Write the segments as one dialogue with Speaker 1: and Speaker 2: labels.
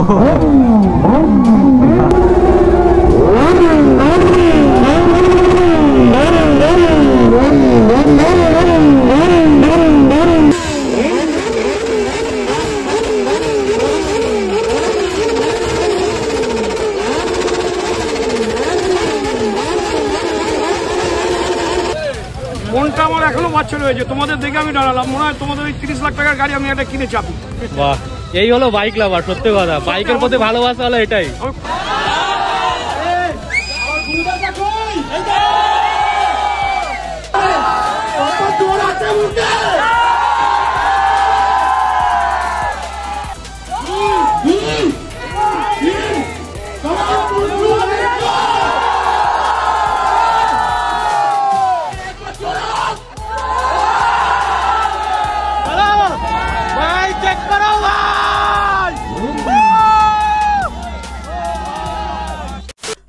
Speaker 1: মনটা আমার এখনও বাচ্চা রয়েছে। তোমাদের দেখে আমি দাঁড়ালাম। মনে হয় তোমাদের ওই তিরিশ লাখ টাকার গাড়ি আমি একটা কিনে চাপি
Speaker 2: বাহ। এই হলো বাইক লাভার সত্যি কথা। বাইকের প্রতি ভালোবাসা হলো এটাই।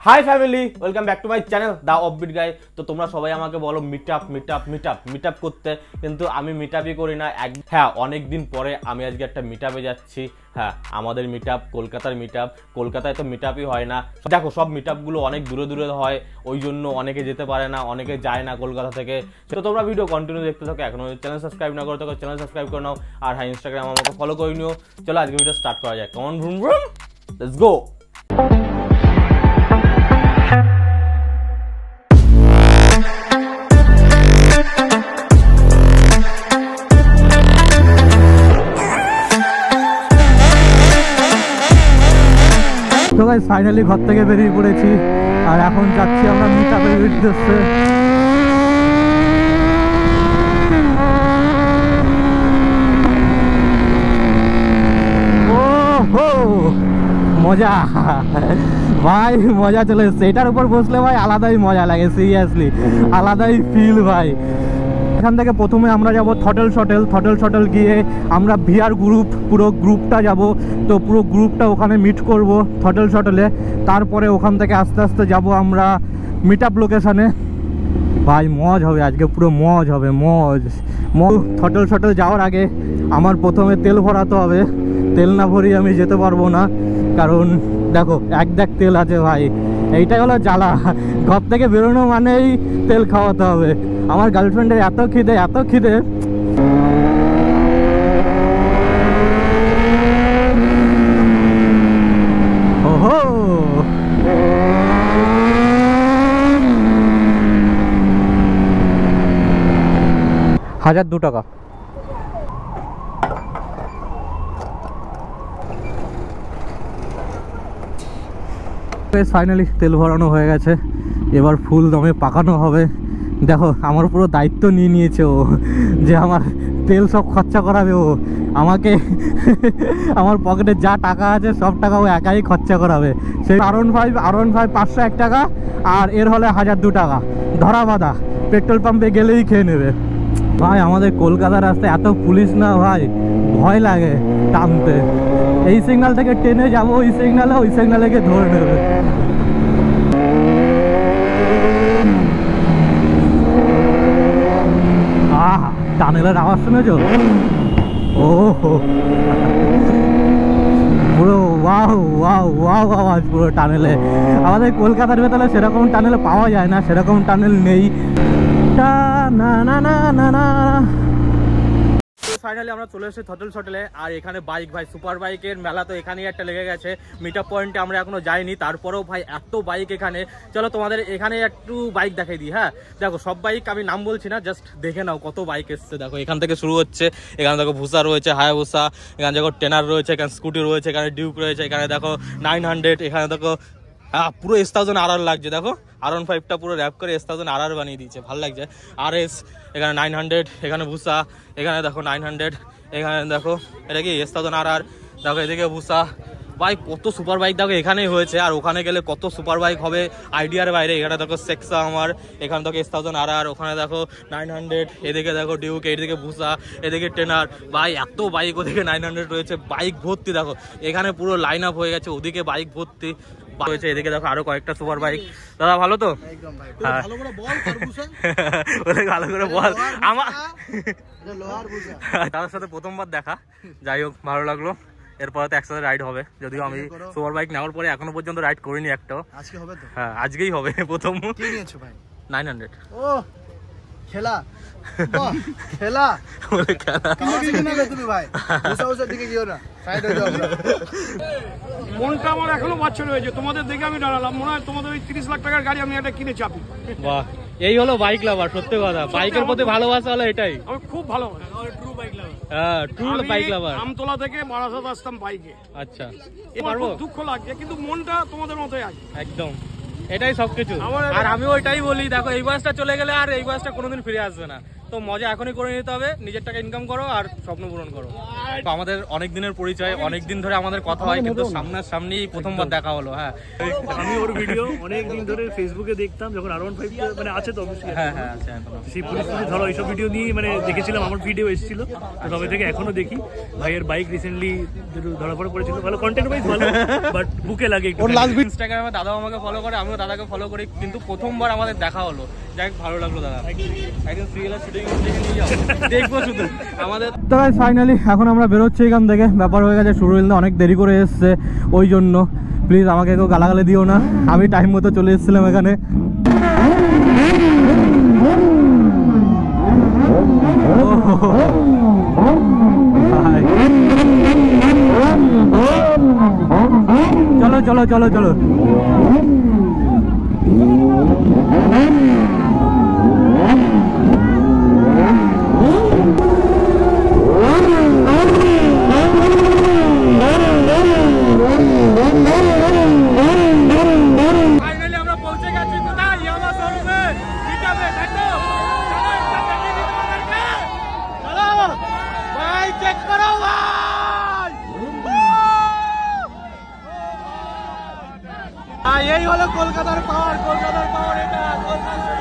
Speaker 3: Hi family welcome back to my channel the offbeat guy তো তোমরা সবাই আমাকে বলো meet up meet up meet up meet up করতে। কিন্তু আমি মিট আপই করি না। এক হ্যাঁ অনেক দিন পরে আমি আজকে একটা মিট আপে যাচ্ছি। হ্যাঁ আমাদের মিট আপ কলকাতার মিট আপ কলকাতায় তো মিট আপই হয় না। দেখো, সব মিট আপগুলো অনেক দূরে দূরে হয়। ওই জন্য অনেকে যেতে পারে না, অনেকে যায় না কলকাতা থেকে। তো তোমরা ভিডিও কন্টিনিউ দেখতে থাকো। এখনও চ্যানেল সাবস্ক্রাইব না করে থাকো চ্যানেল সাবস্ক্রাইব করে নাও। আর হ্যাঁ ইনস্টাগ্রাম আমাকে ফলো করে নিও। চলো, আজকে ভিডিও স্টার্ট করা যায় come on vroom vroom let's go
Speaker 4: finally ঘর থেকে বেরিয়ে পড়েছি। আর এখন যাচ্ছি আমরা মিট আপের উদ্দেশ্যে মজা। ভাই, মজা চলে এসছে। এটার উপর বসলে ভাই আলাদাই মজা লাগে সিরিয়াসলি আলাদাই ফিল ভাই। এখান থেকে প্রথমে আমরা যাব থটেল শটেল থটেল শটেল গিয়ে আমরা ভিআর গ্রুপ, পুরো গ্রুপটা যাব। তো পুরো গ্রুপটা ওখানে মিট করব থটেল শটেলে। তারপরে ওখান থেকে আস্তে আস্তে যাব আমরা মিট আপ লোকেশানে ভাই, মজ হবে আজকে, পুরো মজ হবে, মজ। মজ, থটেল শটেল যাওয়ার আগে আমার প্রথমে তেল ভরাতে হবে। তেল না ভরিয়ে আমি যেতে পারব না। কারণ দেখো, এক দেখ তেল আছে ভাই। এইটাই হলো জ্বালা। ঘর থেকে বেরোনো মানেই তেল খাওয়াতে হবে। আমার গার্লফ্রেন্ডের এত খিদে এত খিদে। হাজার দু টাকা। ফাইনালি তেল ভরানো হয়ে গেছে। এবার ফুল দমে পাকানো হবে। দেখো, আমার পুরো দায়িত্ব নিয়ে নিয়েছে ও, যে আমার তেল সব খরচা করাবে ও। আমাকে, আমার পকেটে যা টাকা আছে, সব টাকা ও একাই খরচা করাবে। সেই আরন ফাইভ আরন ফাইভ পাঁচশো এক টাকা, আর এর হলে হাজার দু টাকা। ধরা বাঁধা, পেট্রোল পাম্পে গেলেই খেয়ে নেবে। ভাই, আমাদের কলকাতার রাস্তায় এত পুলিশ না ভাই, ভয় লাগে টানতে। এই সিগন্যাল থেকে ট্রেনে যাব, ওই সিগনালে ওই সিগনালে গিয়ে ধরে নেবে। টানেলের আওয়াজ শুনেছো? ও পুরো ওয়াও ওয়াও ওয়াও আওয়াজ পুরো টানেলে। আমাদের কলকাতার ভেতরে সেরকম টানেল পাওয়া যায় না, সেরকম টানেল নেই। টা না না না না না।
Speaker 3: ফাইনালি আমরা চলে এসেছি থটল শটেলে আর এখানে বাইক ভাই, সুপার বাইকের মেলা তো এখানেই একটা লেগে গেছে। মিট পয়েন্টে আমরা এখনও যাইনি, তারপরেও ভাই এত বাইক এখানে। চলো তোমাদের এখানে একটু বাইক দেখাই দিই হ্যাঁ? দেখো, সব বাইক আমি নাম বলছি না জাস্ট দেখে নাও কত বাইক এসছে। দেখো, এখান থেকে শুরু হচ্ছে, এখানে দেখো ভুসা রয়েছে হায়া ভুসা এখানে দেখো টেনার রয়েছে, এখানে স্কুটি রয়েছে, এখানে ডিউক রয়েছে, এখানে দেখো নাইন হান্ড্রেড এখানে দেখো হ্যাঁ পুরো এস থাউজেন্ড আর লাগছে, দেখো। আর ওয়ান ফাইভটা পুরো র্যাপ করে এস থাউজেন্ড আর আর বানিয়ে দিয়েছে। ভালো লাগছে। আর এস, এখানে নাইন হান্ড্রেড এখানে ভুসা, এখানে দেখো নাইন হান্ড্রেড এখানে দেখো, এটা কি? এস থাউজেন্ড আর আর, দেখো এদিকে ভুসা। বাইক কত সুপার বাইক দেখো, এখানেই হয়েছে। আর ওখানে গেলে কত সুপার বাইক হবে আইডিয়ার বাইরে। এখানে দেখো সেক্সা আমার, এখানে দেখো এস থাউজেন্ড আর আর, ওখানে দেখো নাইন হান্ড্রেড এদিকে দেখো ডিউক এদিকে ভুসা, এদিকে টেনার ভাই, এত বাইক ওদিকে নাইন হান্ড্রেড রয়েছে। বাইক ভর্তি দেখো। এখানে পুরো লাইন আপ হয়ে গেছে, ওদিকে বাইক ভর্তি। রয়েছে এদিকে দেখো আরও কয়েকটা সুপার বাইক দাদা ভালো তো? হ্যাঁ। ভালো করে বল আমার দাদার সাথে প্রথমবার দেখা। যাই হোক ভালো লাগল। এরপরে তো একসাথে রাইড হবে। যদিও আমি সুপার বাইক নেওয়ার পরে এখনও পর্যন্ত রাইড করিনি একটাও।
Speaker 5: আজকে হবে তো?
Speaker 3: হ্যাঁ আজকেই হবে প্রথম।
Speaker 5: কি নিয়েছো ভাই?
Speaker 3: নাইন হান্ড্রেড
Speaker 5: ও খেলা? খেলা?
Speaker 3: বলে খেলা।
Speaker 5: তুমি ভাই? দিকে না সাইড হয়ে যাও
Speaker 1: মনটা আমার এখনও বাচ্চা রয়েছে তোমাদের দেখে আমি দাঁড়ালাম মনে হয় তোমাদের ওই তিরিশ লাখ টাকার গাড়ি আমি একটা কিনে চাপি
Speaker 2: বাহ এই হলো বাইক লাভার সত্যি কথা। বাইকের প্রতি ভালোবাসা হলো এটাই।
Speaker 1: আমি খুব ভালো
Speaker 2: হ্যাঁ ট্রু বাইক লাভার
Speaker 1: আমতলা থেকে বারাসাত আসতাম বাইকে
Speaker 2: আচ্ছা।
Speaker 1: দুঃখ লাগছে কিন্তু মনটা তোমাদের মতোই আছে।
Speaker 2: একদম। এটাই সবকিছু।
Speaker 3: আর আমি ওইটাই বলি দেখো এই বাসটা চলে গেলে আর এই বাসটা কোনোদিন ফিরে আসবে না। তো মজা এখনই করে নিতে হবে। নিজের টাকা ইনকাম করো আর স্বপ্ন পূরণ করো। তো আমাদের অনেক দিনের পরিচয় অনেক দিন ধরে আমাদের কথা হয় কিন্তু সামনার সামনেই প্রথমবার দেখা হলো হ্যাঁ।
Speaker 6: আমি ওর ভিডিও অনেক দিন ধরে ফেসবুকে দেখতাম যখন আর ওয়ান ফাইভ মানে আছে তো অবশ্যই
Speaker 3: হ্যাঁ হ্যাঁ এখনও।
Speaker 6: সেই পরিস্থিতি ধরো এইসব ভিডিও নিয়ে মানে দেখেছিলাম আমার ভিডিও এসেছিল। তো তবে থেকে এখনও দেখি। ভাইয়ের বাইক রিসেন্টলি ধরা পড়া পড়েছিল। ভালো কন্টেন্ট ওয়াইজ ভালো বাট বুকে লাগে একটু
Speaker 3: ইনস্টাগ্রামে দাদাও আমাকে ফলো করে আমিও দাদাকে ফলো করি কিন্তু প্রথমবার আমাদের দেখা হলো।
Speaker 4: ফাইনালি এখন আমরা বেরোচ্ছি এখান থেকে। ব্যাপার হয়ে গেছে হইলে অনেক দেরি করে এসছে, ওই জন্য। প্লিজ আমাকে কেউ গালাগালি দিও না। আমি টাইম মতো চলে এসেছিলাম এখানে। চলো চলো চলো চলো।
Speaker 1: এই হলো কলকাতার পাওয়ার কলকাতার পাওয়ার এটা কলকাতার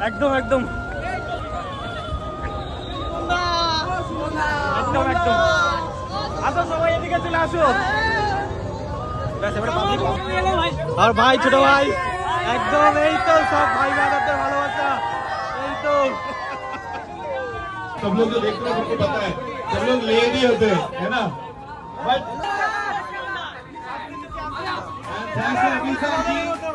Speaker 4: একদম একদম একদম একদম আসো সবাই এদিকে চলে আসো আর ভাই ছোট ভাই একদম এই তো সব ভাই বাজাতে ভালোবাসা এই তো
Speaker 7: सब लोग जो देखते हैं सबको पता है सब लोग ले ही होते हैं है ना बट थैंक्स अभी जी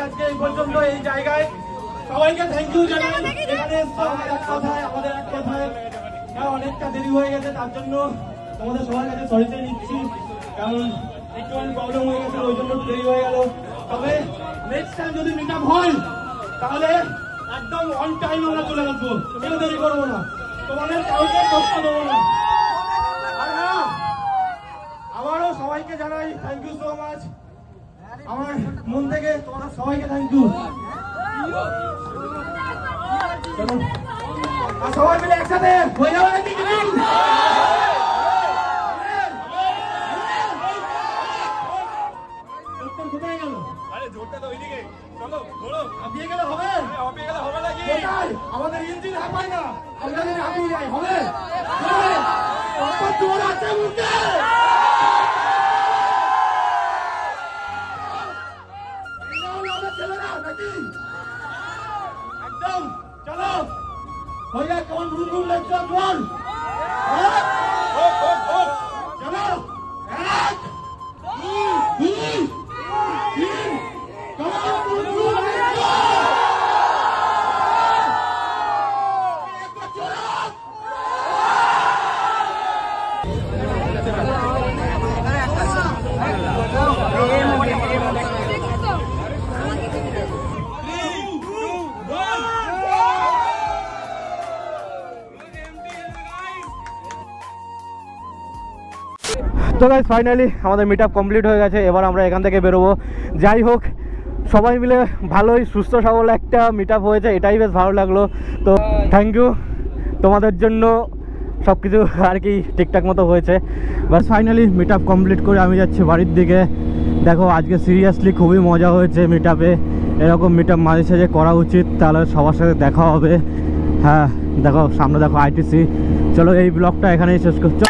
Speaker 1: আজকে এই পর্যন্ত এই জায়গায় সবাইকে আমাদের এক কথায় অনেকটা দেরি হয়ে গেছে তার জন্য তোমাদের সবার কাছে নিচ্ছি কারণ প্রবলেম হয়ে গেছে ওই জন্য দেরি হয়ে গেল তবে যদি মিট হয় তাহলে একদম অন টাইম আমরা চলে আসব। কেউ দেরি করব না? তোমাদের কাউকে কষ্ট দেবো না। আর হ্যাঁ সবাইকে জানাই থ্যাংক ইউ সো মাচ আমার মন থেকে তোমাদের সবাইকে থ্যাংক ইউ আর সবাই মিলে একসাথে হয়ে যাবে একদম চলো। হইয়া কেমন রুল রুল লেখছ হ্যাঁ।, হ্যাঁ, হ্যাঁ, হ্যাঁ।
Speaker 4: তো গাইজ ফাইনালি আমাদের মিট কমপ্লিট হয়ে গেছে। এবার আমরা এখান থেকে বেরোবো। যাই হোক, সবাই মিলে ভালোই সুস্থ সবল একটা মিট হয়েছে। এটাই বেশ ভালো লাগল। তো থ্যাংক ইউ তোমাদের জন্য। সব কিছু আর কি ঠিকঠাক মতো হয়েছে। বাস ফাইনালি মিট কমপ্লিট করে আমি যাচ্ছি বাড়ির দিকে। দেখো, আজকে সিরিয়াসলি খুবই মজা হয়েছে মিট এরকম মিট আপ মাঝে সাঝে করা উচিত, তাহলে সবার সাথে দেখা হবে। হ্যাঁ দেখো, সামনে দেখো আইটিসি চলো, এই ব্লগটা এখানেই শেষ করছ